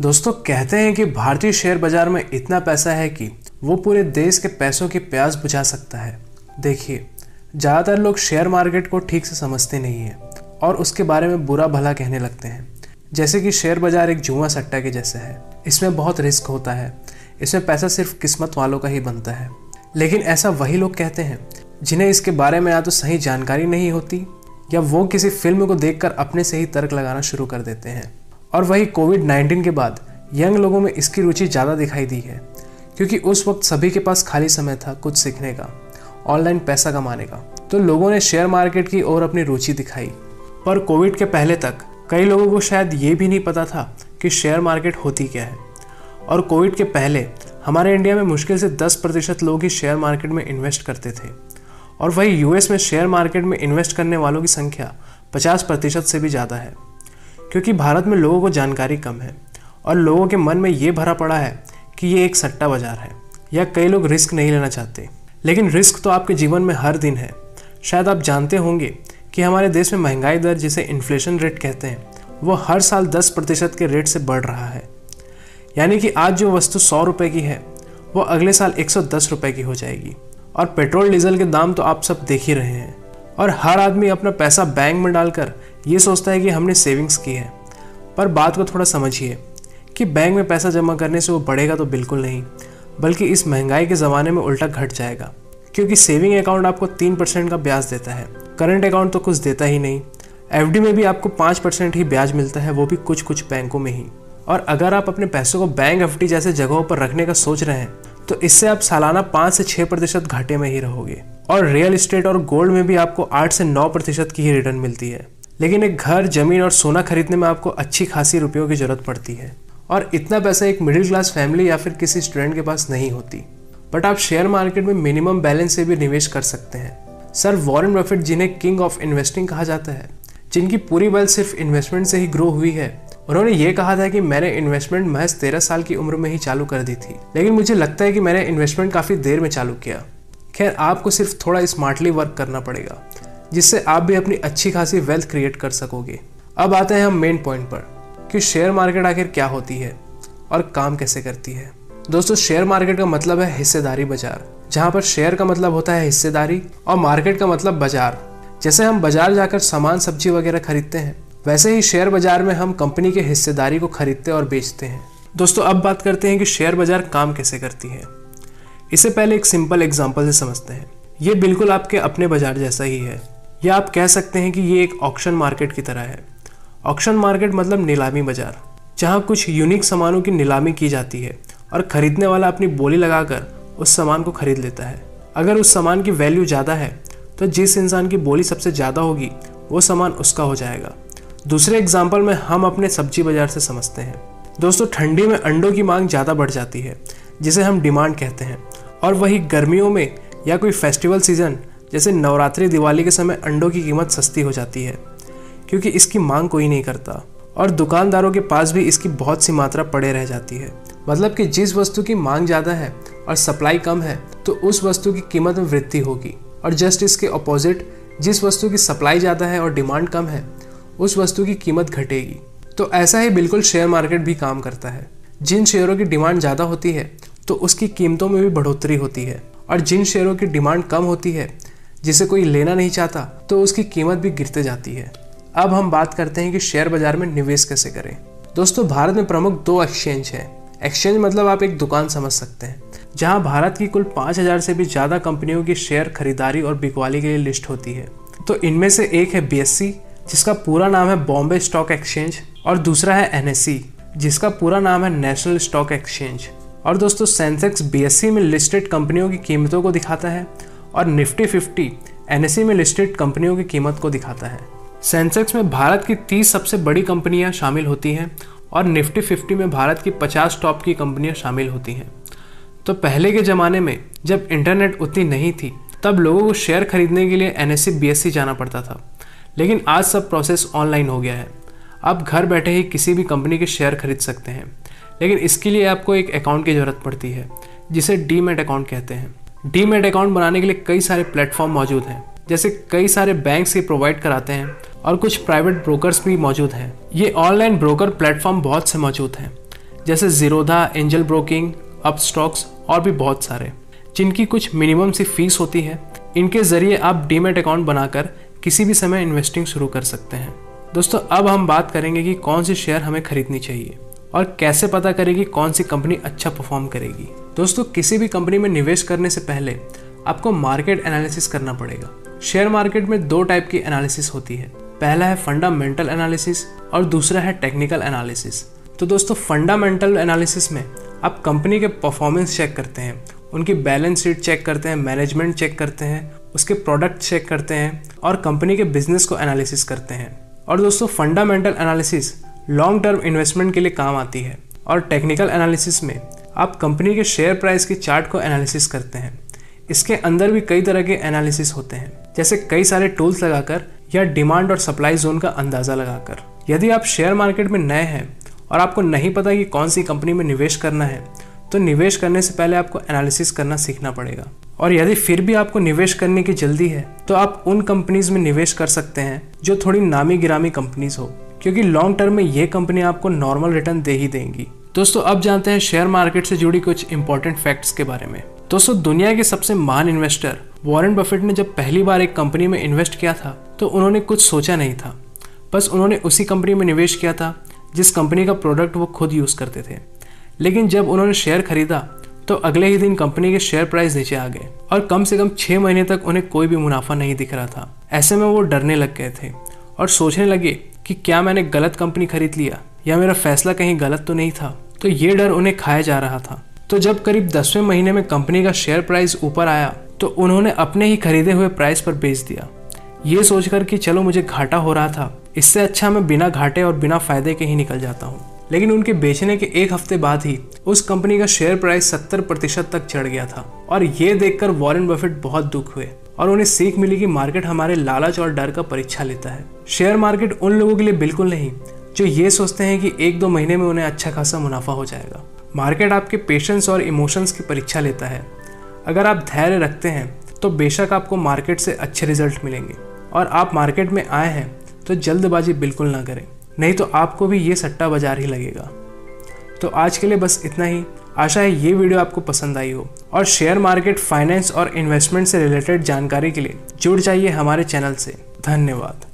दोस्तों, कहते हैं कि भारतीय शेयर बाज़ार में इतना पैसा है कि वो पूरे देश के पैसों की प्यास बुझा सकता है। देखिए, ज़्यादातर लोग शेयर मार्केट को ठीक से समझते नहीं हैं और उसके बारे में बुरा भला कहने लगते हैं। जैसे कि शेयर बाज़ार एक जुआ सट्टा के जैसे है। इसमें बहुत रिस्क होता है। इसमें पैसा सिर्फ़ किस्मत वालों का ही बनता है। लेकिन ऐसा वही लोग कहते हैं, जिन्हें इसके बारे में या तो सही जानकारी नहीं होती या वो किसी फ़िल्म को देखकर अपने से ही तर्क लगाना शुरू कर देते हैं। और वही कोविड 19 के बाद यंग लोगों में इसकी रुचि ज़्यादा दिखाई दी है, क्योंकि उस वक्त सभी के पास खाली समय था कुछ सीखने का, ऑनलाइन पैसा कमाने का। तो लोगों ने शेयर मार्केट की ओर अपनी रुचि दिखाई। पर कोविड के पहले तक कई लोगों को शायद ये भी नहीं पता था कि शेयर मार्केट होती क्या है। और कोविड के पहले हमारे इंडिया में मुश्किल से 10 प्रतिशत लोग ही शेयर मार्केट में इन्वेस्ट करते थे। और वही यूएस में शेयर मार्केट में इन्वेस्ट करने वालों की संख्या 50 प्रतिशत से भी ज़्यादा है। क्योंकि भारत में लोगों को जानकारी कम है और लोगों के मन में ये भरा पड़ा है कि ये एक सट्टा बाज़ार है, या कई लोग रिस्क नहीं लेना चाहते। लेकिन रिस्क तो आपके जीवन में हर दिन है। शायद आप जानते होंगे कि हमारे देश में महँगाई दर जिसे इन्फ्लेशन रेट कहते हैं, वो हर साल 10 प्रतिशत के रेट से बढ़ रहा है। यानी कि आज जो वस्तु सौ रुपये की है, वो अगले साल एक सौ दस रुपये की हो जाएगी। और पेट्रोल, डीजल के दाम तो आप सब देख ही रहे हैं। और हर आदमी अपना पैसा बैंक में डालकर ये सोचता है कि हमने सेविंग्स की है। पर बात को थोड़ा समझिए कि बैंक में पैसा जमा करने से वो बढ़ेगा तो बिल्कुल नहीं, बल्कि इस महँगाई के ज़माने में उल्टा घट जाएगा, क्योंकि सेविंग अकाउंट आपको तीन परसेंट का ब्याज देता है। करंट अकाउंट तो कुछ देता ही नहीं। एफडी में भी आपको पाँच परसेंट ही ब्याज मिलता है, वो भी कुछ कुछ बैंकों में ही। और अगर आप अपने पैसों को बैंक एफडी जैसे जगहों पर रखने का सोच रहे हैं तो इससे आप सालाना पाँच से छः प्रतिशत घाटे में ही रहोगे। और रियल इस्टेट और गोल्ड में भी आपको आठ से नौ प्रतिशत की ही रिटर्न मिलती है। लेकिन एक घर, ज़मीन और सोना खरीदने में आपको अच्छी खासी रुपयों की ज़रूरत पड़ती है। और इतना पैसा एक मिडिल क्लास फैमिली या फिर किसी स्टूडेंट के पास नहीं होती। बट आप शेयर मार्केट में मिनिमम बैलेंस से भी निवेश कर सकते हैं। सर वॉरेन बफेट जिन्हें किंग ऑफ़ इन्वेस्टिंग कहा जाता है, जिनकी पूरी वेल्थ सिर्फ़ इन्वेस्टमेंट से ही ग्रो हुई है, उन्होंने ये कहा था कि मैंने इन्वेस्टमेंट महज तेरह साल की उम्र में ही चालू कर दी थी। लेकिन मुझे लगता है कि मैंने इन्वेस्टमेंट काफ़ी देर में चालू किया। खैर, आपको सिर्फ़ थोड़ा स्मार्टली वर्क करना पड़ेगा, जिससे आप भी अपनी अच्छी खासी वेल्थ क्रिएट कर सकोगे। अब आते हैं हम मेन पॉइंट पर, कि शेयर मार्केट आखिर क्या होती है और काम कैसे करती है। दोस्तों शेयर मार्केट का मतलब है हिस्सेदारी बाज़ार, जहाँ पर शेयर का मतलब होता है हिस्सेदारी और मार्केट का मतलब बाज़ार। जैसे हम बाज़ार जाकर सामान, सब्ज़ी वगैरह खरीदते हैं, वैसे ही शेयर बाज़ार में हम कंपनी के हिस्सेदारी को खरीदते और बेचते हैं। दोस्तों, अब बात करते हैं कि शेयर बाज़ार काम कैसे करती है। इससे पहले एक सिंपल एग्ज़ाम्पल से समझते हैं। ये बिल्कुल आपके अपने बाज़ार जैसा ही है। या आप कह सकते हैं कि ये एक ऑक्शन मार्केट की तरह है। ऑक्शन मार्केट मतलब नीलामी बाज़ार, जहाँ कुछ यूनिक सामानों की नीलामी की जाती है और खरीदने वाला अपनी बोली लगाकर उस सामान को खरीद लेता है। अगर उस सामान की वैल्यू ज़्यादा है तो जिस इंसान की बोली सबसे ज़्यादा होगी, वो सामान उसका हो जाएगा। दूसरे एग्ज़ाम्पल में हम अपने सब्ज़ी बाज़ार से समझते हैं। दोस्तों, ठंडी में अंडों की मांग ज़्यादा बढ़ जाती है, जिसे हम डिमांड कहते हैं। और वही गर्मियों में या कोई फेस्टिवल सीज़न, जैसे नवरात्रि दिवाली के समय अंडों की कीमत सस्ती हो जाती है, क्योंकि इसकी मांग कोई नहीं करता। और दुकानदारों के पास भी इसकी बहुत सी मात्रा पड़े रह जाती है। मतलब कि जिस वस्तु की मांग ज़्यादा है और सप्लाई कम है तो उस वस्तु की कीमत में वृद्धि होगी। और जस्ट इसके अपोजिट जिस वस्तु की सप्लाई ज़्यादा है और डिमांड कम है, उस वस्तु की कीमत घटेगी। तो ऐसा ही बिल्कुल शेयर मार्केट भी काम करता है। जिन शेयरों की डिमांड ज़्यादा होती है तो उसकी कीमतों में भी बढ़ोतरी होती है और जिन शेयरों की डिमांड कम होती है, जिसे कोई लेना नहीं चाहता तो उसकी कीमत भी गिरते जाती है। अब हम बात करते हैं कि शेयर बाज़ार में निवेश कैसे करें। दोस्तों, भारत में प्रमुख दो एक्सचेंज है। एक्सचेंज मतलब आप एक दुकान समझ सकते हैं, जहाँ भारत की कुल 5000 से भी ज़्यादा कंपनियों की शेयर खरीदारी और बिकवाली के लिए लिस्ट होती है। तो इनमें से एक है बीएससी जिसका पूरा नाम है बॉम्बे स्टॉक एक्सचेंज और दूसरा है एन जिसका पूरा नाम है नेशनल स्टॉक एक्सचेंज और दोस्तों सेंसेक्स बीएससी में लिस्टेड कंपनियों की कीमतों को दिखाता है और निफ्टी फिफ्टी एन में लिस्टेड कंपनियों की कीमत को दिखाता है। सेंसेक्स में भारत की 30 सबसे बड़ी कंपनियाँ शामिल होती हैं और निफ्टी फिफ्टी में भारत की 50 टॉप की कंपनियाँ शामिल होती हैं। तो पहले के ज़माने में जब इंटरनेट उतनी नहीं थी, तब लोगों को शेयर खरीदने के लिए एन एस जाना पड़ता था। लेकिन आज सब प्रोसेस ऑनलाइन हो गया है। आप घर बैठे ही किसी भी कंपनी के शेयर खरीद सकते हैं। लेकिन इसके लिए आपको एक अकाउंट की ज़रूरत पड़ती है, जिसे डी अकाउंट कहते हैं। डी अकाउंट बनाने के लिए कई सारे प्लेटफॉर्म मौजूद हैं, जैसे कई सारे बैंक ये प्रोवाइड कराते हैं और कुछ प्राइवेट ब्रोकर्स भी मौजूद हैं। ये ऑनलाइन ब्रोकर प्लेटफॉर्म बहुत से मौजूद हैं, जैसे Zerodha Angel Broking Upstox और भी बहुत सारे, जिनकी कुछ मिनिमम सी फ़ीस होती है। इनके ज़रिए आप डीमेट अकाउंट बनाकर किसी भी समय इन्वेस्टिंग शुरू कर सकते हैं। दोस्तों, अब हम बात करेंगे कि कौन सी शेयर हमें खरीदनी चाहिए। और कैसे पता करेगी कौन सी कंपनी अच्छा परफॉर्म करेगी? दोस्तों, किसी भी कंपनी में निवेश करने से पहले आपको मार्केट एनालिसिस करना पड़ेगा। शेयर मार्केट में दो टाइप की एनालिसिस होती है। पहला है फंडामेंटल एनालिसिस और दूसरा है टेक्निकल एनालिसिस तो दोस्तों फंडामेंटल एनालिसिस में आप कंपनी के परफॉर्मेंस चेक करते हैं, उनकी बैलेंस शीट चेक करते हैं मैनेजमेंट चेक करते हैं, उसके प्रोडक्ट चेक करते हैं और कंपनी के बिज़नेस को एनालिसिस करते हैं। और दोस्तों fundamental analysis long term investment के लिए काम आती है। और टेक्निकल एनालिसिस में आप कंपनी के शेयर प्राइस की चार्ट को एनालिसिस करते हैं। इसके अंदर भी कई तरह के एनालिसिस होते हैं। जैसे कई सारे टूल्स लगाकर या डिमांड और सप्लाई जोन का अंदाज़ा लगाकर। यदि आप शेयर मार्केट में नए हैं और आपको नहीं पता कि कौन सी कंपनी में निवेश करना है तो निवेश करने से पहले आपको एनालिसिस करना सीखना पड़ेगा। और यदि फिर भी आपको निवेश करने की जल्दी है तो आप उन कंपनीज़ में निवेश कर सकते हैं जो थोड़ी नामी गिरामी कंपनीज़ हो। क्योंकि लॉन्ग टर्म में ये कंपनी आपको नॉर्मल रिटर्न दे ही देंगी। दोस्तों, अब जानते हैं शेयर मार्केट से जुड़ी कुछ इंपॉर्टेंट फैक्ट्स के बारे में। दोस्तों, दुनिया के सबसे महान इन्वेस्टर वॉरेन बफेट ने जब पहली बार एक कंपनी में इन्वेस्ट किया था तो उन्होंने कुछ सोचा नहीं था। बस उन्होंने उसी कंपनी में निवेश किया था, जिस कंपनी का प्रोडक्ट वो खुद यूज़ करते थे। लेकिन जब उन्होंने शेयर खरीदा तो अगले ही दिन कंपनी के शेयर प्राइस नीचे आ गए और कम से कम छः महीने तक उन्हें कोई भी मुनाफा नहीं दिख रहा था। ऐसे में वो डरने लग गए थे और सोचने लगे कि क्या मैंने गलत कंपनी खरीद लिया, या मेरा फैसला कहीं गलत तो नहीं था? तो ये डर उन्हें खाया जा रहा था। तो जब करीब दसवें महीने में कंपनी का शेयर प्राइस ऊपर आया तो उन्होंने अपने ही खरीदे हुए प्राइस पर बेच दिया। ये सोचकर कि चलो मुझे घाटा हो रहा था, इससे अच्छा मैं बिना घाटे और बिना फ़ायदे के ही निकल जाता हूँ। लेकिन उनके बेचने के एक हफ़्ते बाद ही उस कंपनी का शेयर प्राइस सत्तर प्रतिशत तक चढ़ गया था। और ये देखकर वॉरेन बफेट बहुत दुख हुए। और उन्हें सीख मिली कि मार्केट हमारे लालच और डर का परीक्षा लेता है। शेयर मार्केट उन लोगों के लिए बिल्कुल नहीं, जो ये सोचते हैं कि एक दो महीने में उन्हें अच्छा खासा मुनाफा हो जाएगा। मार्केट आपके पेशेंस और इमोशंस की परीक्षा लेता है। अगर आप धैर्य रखते हैं तो बेशक आपको मार्केट से अच्छे रिज़ल्ट मिलेंगे। और आप मार्केट में आए हैं तो जल्दबाजी बिल्कुल ना करें। नहीं तो आपको भी ये सट्टा बाज़ार ही लगेगा। तो आज के लिए बस इतना ही। आशा है ये वीडियो आपको पसंद आई हो। और शेयर मार्केट, फाइनेंस और इन्वेस्टमेंट से रिलेटेड जानकारी के लिए जुड़ जाइए हमारे चैनल से। धन्यवाद।